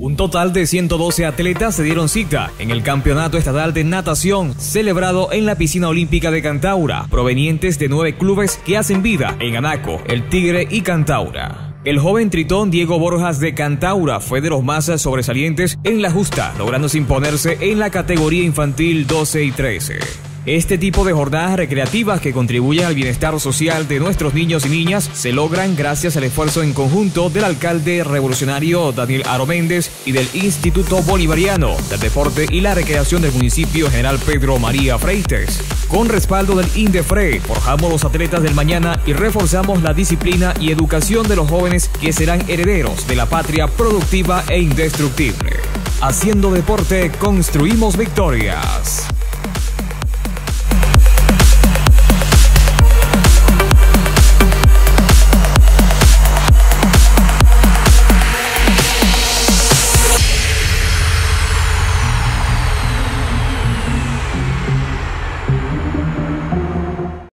Un total de 112 atletas se dieron cita en el Campeonato Estatal de Natación celebrado en la Piscina Olímpica de Cantaura, provenientes de nueve clubes que hacen vida en Anaco, El Tigre y Cantaura. El joven tritón Diego Borjas de Cantaura fue de los más sobresalientes en la justa, lográndose imponerse en la categoría infantil 12 y 13. Este tipo de jornadas recreativas que contribuyen al bienestar social de nuestros niños y niñas se logran gracias al esfuerzo en conjunto del alcalde revolucionario Daniel Aro Méndez y del Instituto Bolivariano del Deporte y la Recreación del municipio General Pedro María Freites. Con respaldo del INDEFRE, forjamos los atletas del mañana y reforzamos la disciplina y educación de los jóvenes que serán herederos de la patria productiva e indestructible. Haciendo deporte, construimos victorias.